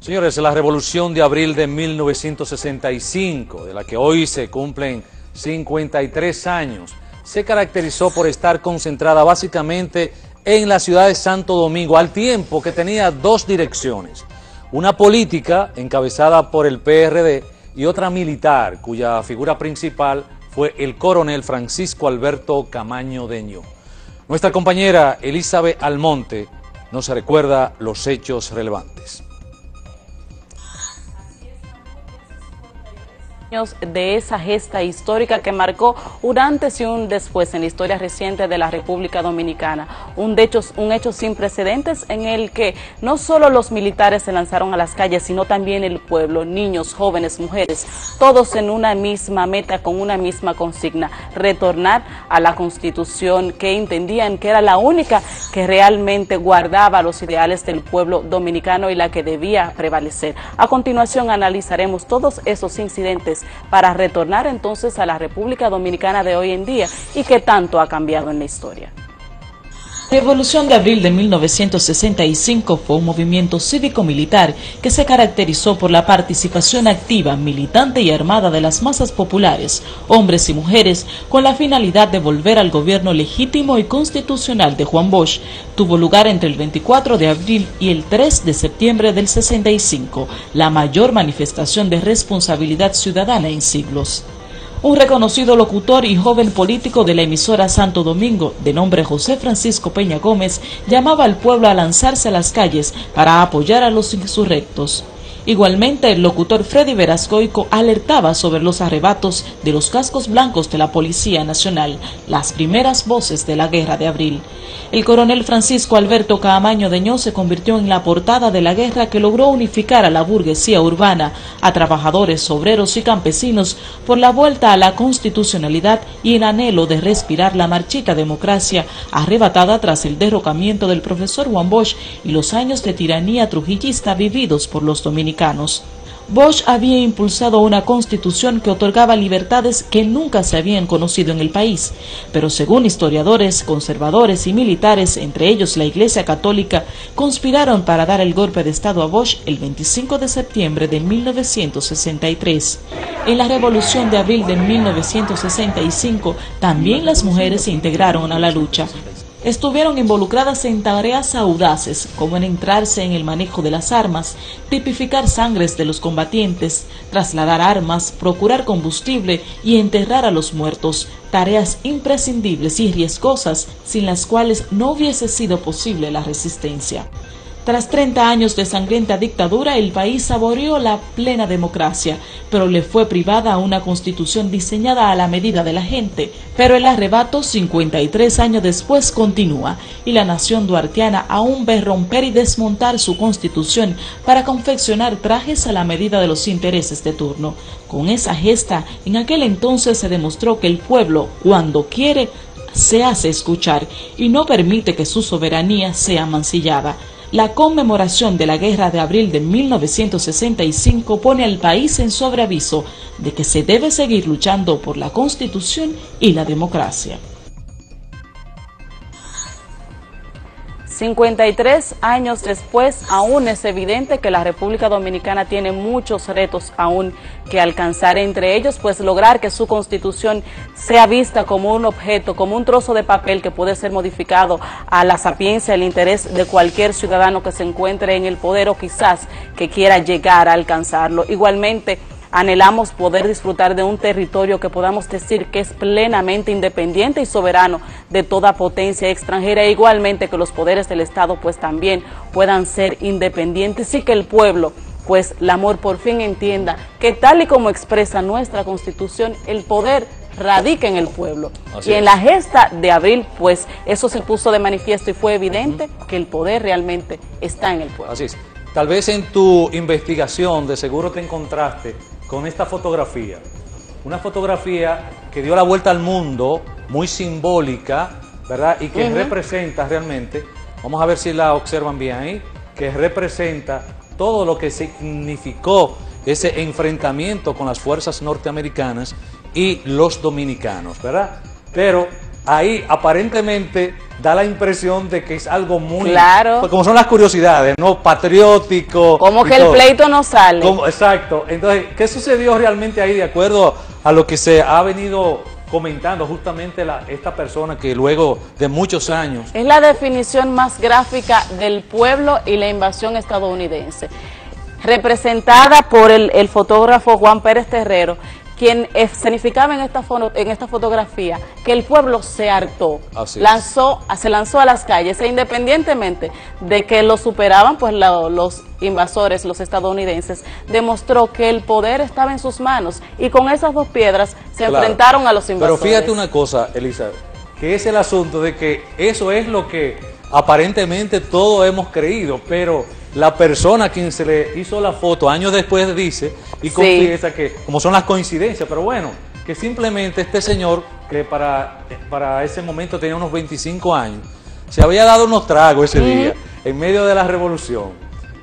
Señores, la revolución de abril de 1965, de la que hoy se cumplen 53 años, se caracterizó por estar concentrada básicamente en la ciudad de Santo Domingo, al tiempo que tenía dos direcciones, una política encabezada por el PRD y otra militar, cuya figura principal fue el coronel Francisco Alberto Camaño Deño. Nuestra compañera Elizabeth Almonte nos recuerda los hechos relevantes. De esa gesta histórica que marcó un antes y un después en la historia reciente de la República Dominicana. Un hecho, un hecho sin precedentes en el que no solo los militares se lanzaron a las calles, sino también el pueblo, niños, jóvenes, mujeres, todos en una misma meta, con una misma consigna, retornar a la Constitución que entendían que era la única que realmente guardaba los ideales del pueblo dominicano y la que debía prevalecer. A continuación analizaremos todos esos incidentes para retornar entonces a la República Dominicana de hoy en día y qué tanto ha cambiado en la historia. Revolución de Abril de 1965 fue un movimiento cívico-militar que se caracterizó por la participación activa, militante y armada de las masas populares, hombres y mujeres, con la finalidad de volver al gobierno legítimo y constitucional de Juan Bosch. Tuvo lugar entre el 24 de abril y el 3 de septiembre del 65, la mayor manifestación de responsabilidad ciudadana en siglos. Un reconocido locutor y joven político de la emisora Santo Domingo, de nombre José Francisco Peña Gómez, llamaba al pueblo a lanzarse a las calles para apoyar a los insurrectos. Igualmente, el locutor Freddy Verascoico alertaba sobre los arrebatos de los cascos blancos de la Policía Nacional, las primeras voces de la Guerra de Abril. El coronel Francisco Alberto Caamaño Deñó se convirtió en la portada de la guerra que logró unificar a la burguesía urbana, a trabajadores, obreros y campesinos por la vuelta a la constitucionalidad y el anhelo de respirar la marchita democracia arrebatada tras el derrocamiento del profesor Juan Bosch y los años de tiranía trujillista vividos por los dominicanos. Bosch había impulsado una constitución que otorgaba libertades que nunca se habían conocido en el país, pero según historiadores, conservadores y militares, entre ellos la Iglesia Católica, conspiraron para dar el golpe de Estado a Bosch el 25 de septiembre de 1963. En la Revolución de Abril de 1965 también las mujeres se integraron a la lucha, estuvieron involucradas en tareas audaces, como en entrarse en el manejo de las armas, tipificar sangres de los combatientes, trasladar armas, procurar combustible y enterrar a los muertos, tareas imprescindibles y riesgosas sin las cuales no hubiese sido posible la resistencia. Tras 30 años de sangrienta dictadura, el país saboreó la plena democracia, pero le fue privada una constitución diseñada a la medida de la gente. Pero el arrebato, 53 años después, continúa, y la nación duartiana aún ve romper y desmontar su constitución para confeccionar trajes a la medida de los intereses de turno. Con esa gesta, en aquel entonces se demostró que el pueblo, cuando quiere, se hace escuchar y no permite que su soberanía sea mancillada. La conmemoración de la Guerra de Abril de 1965 pone al país en sobreaviso de que se debe seguir luchando por la Constitución y la democracia. 53 años después, aún es evidente que la República Dominicana tiene muchos retos aún que alcanzar, entre ellos pues lograr que su constitución sea vista como un objeto, como un trozo de papel que puede ser modificado a la sapiencia, el interés de cualquier ciudadano que se encuentre en el poder o quizás que quiera llegar a alcanzarlo. Igualmente, Anhelamos poder disfrutar de un territorio que podamos decir que es plenamente independiente y soberano de toda potencia extranjera, e igualmente que los poderes del Estado pues también puedan ser independientes y que el pueblo pues el amor por fin entienda que tal y como expresa nuestra Constitución, el poder radica en el pueblo. y en la gesta de abril, pues eso se puso de manifiesto y fue evidente que el poder realmente está en el pueblo. Así es. Tal vez en tu investigación de seguro te encontraste con esta fotografía. Una fotografía que dio la vuelta al mundo, muy simbólica, ¿verdad? Y que representa realmente, vamos a ver si la observan bien ahí, que representa todo lo que significó ese enfrentamiento con las fuerzas norteamericanas y los dominicanos, ¿verdad? Pero ahí aparentemente da la impresión de que es algo muy... Claro. Como son las curiosidades, ¿no? Patriótico. Como que el pleito no sale. exacto. Entonces, ¿qué sucedió realmente ahí de acuerdo a lo que se ha venido comentando justamente la, esta persona que luego de muchos años... Es la definición más gráfica del pueblo y la invasión estadounidense. Representada por el, el fotógrafo Juan Pérez Terrero, quien significaba en esta, en esta fotografía que el pueblo se hartó, lanzó, se lanzó a las calles e independientemente de que lo superaban pues los invasores, los estadounidenses, demostró que el poder estaba en sus manos y con esas dos piedras se enfrentaron a los invasores. Pero fíjate una cosa, Elisa, que es el asunto de que eso es lo que aparentemente todos hemos creído, pero la persona a quien se le hizo la foto años después dice y confiesa que, como son las coincidencias, pero bueno, que simplemente este señor, que para, para ese momento tenía unos 25 años, se había dado unos tragos ese día, en medio de la revolución.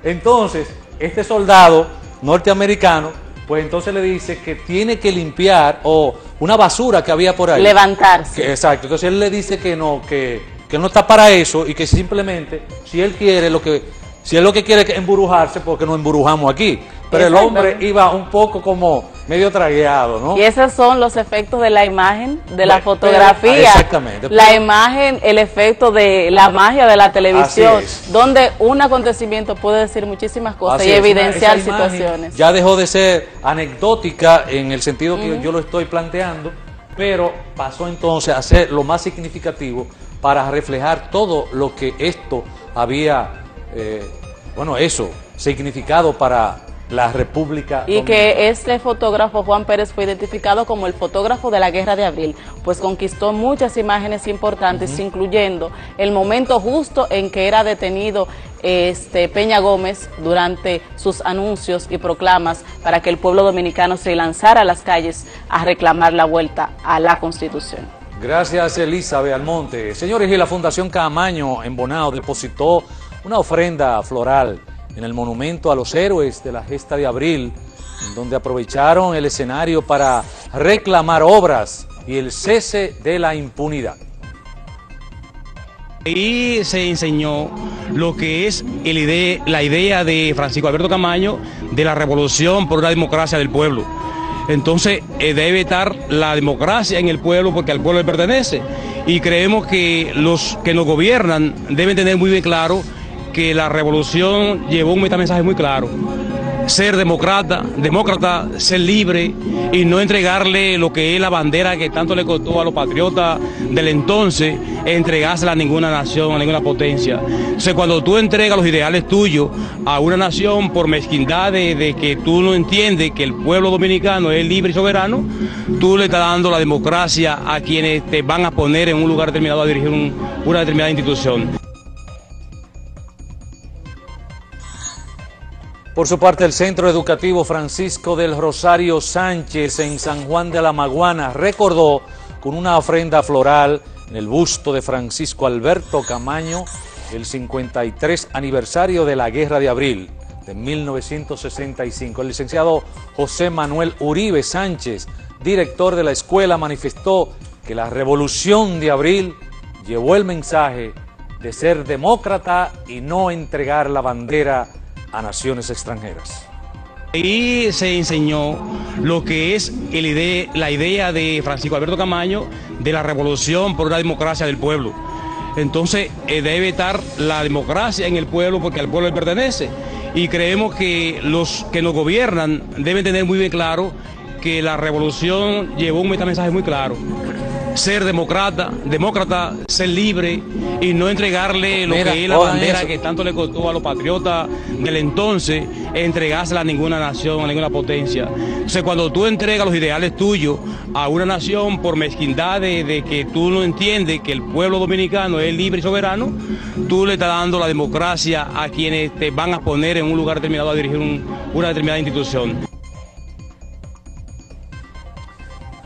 Entonces, este soldado norteamericano, pues entonces le dice que tiene que limpiar o una basura que había por ahí. Levantarse. exacto. Entonces él le dice que no, que, que no está para eso y que simplemente, si él quiere, lo que si es lo que quiere emburujarse, porque nos emburujamos aquí. Pero el hombre iba un poco como medio tragueado, ¿no? Y esos son los efectos de la imagen, de la fotografía. exactamente. La imagen, el efecto de la magia de la televisión, donde un acontecimiento puede decir muchísimas cosas y evidenciar situaciones. Ya dejó de ser anecdótica en el sentido que yo lo estoy planteando, pero pasó entonces a ser lo más significativo para reflejar todo lo que esto había eh, bueno, eso, significado para la República Y que este fotógrafo, Juan Pérez, fue identificado como el fotógrafo de la Guerra de Abril, pues conquistó muchas imágenes importantes, incluyendo el momento justo en que era detenido este Peña Gómez durante sus anuncios y proclamas para que el pueblo dominicano se lanzara a las calles a reclamar la vuelta a la Constitución. Gracias, Elizabeth Almonte. Señores, y la Fundación Camaño en Bonao depositó una ofrenda floral en el monumento a los héroes de la gesta de abril, donde aprovecharon el escenario para reclamar obras y el cese de la impunidad. Ahí se enseñó lo que es la idea de Francisco Alberto Camaño de la revolución por una democracia del pueblo. Entonces eh, debe estar la democracia en el pueblo porque al pueblo le pertenece. Y creemos que los que nos gobiernan deben tener muy bien claro que la revolución llevó un mensaje muy claro. Ser demócrata, demócrata, ser libre y no entregarle lo que es la bandera que tanto le costó a los patriotas del entonces, entregársela a ninguna nación, a ninguna potencia. Entonces, cuando tú entregas los ideales tuyos a una nación por mezquindad de, que tú no entiendes que el pueblo dominicano es libre y soberano, tú le estás dando la democracia a quienes te van a poner en un lugar determinado a dirigir una determinada institución. Por su parte, el Centro Educativo Francisco del Rosario Sánchez en San Juan de la Maguana recordó con una ofrenda floral en el busto de Francisco Alberto Camaño el 53 aniversario de la Guerra de Abril de 1965. El licenciado José Manuel Uribe Sánchez, director de la escuela, manifestó que la Revolución de Abril llevó el mensaje de ser demócrata y no entregar la bandera a naciones extranjeras. Ahí se enseñó lo que es la idea de Francisco Alberto Camaño de la revolución por una democracia del pueblo. Entonces eh, debe estar la democracia en el pueblo porque al pueblo le pertenece. Y creemos que los que nos gobiernan deben tener muy bien claro que la revolución llevó un mensaje muy claro ser demócrata, demócrata, ser libre y no entregarle lo que es la bandera que tanto le costó a los patriotas del entonces, entregársela a ninguna nación, a ninguna potencia. Entonces, cuando tú entregas los ideales tuyos a una nación por mezquindad de, que tú no entiendes que el pueblo dominicano es libre y soberano, tú le estás dando la democracia a quienes te van a poner en un lugar determinado a dirigir una determinada institución.